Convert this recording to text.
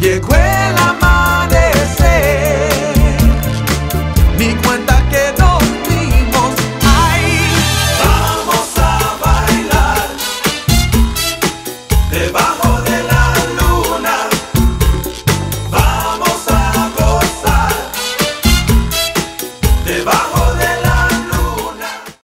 Llegó el amanecer, ni cuenta que nos dimos. Ay, vamos a bailar debajo de la luna. Vamos a gozar debajo de la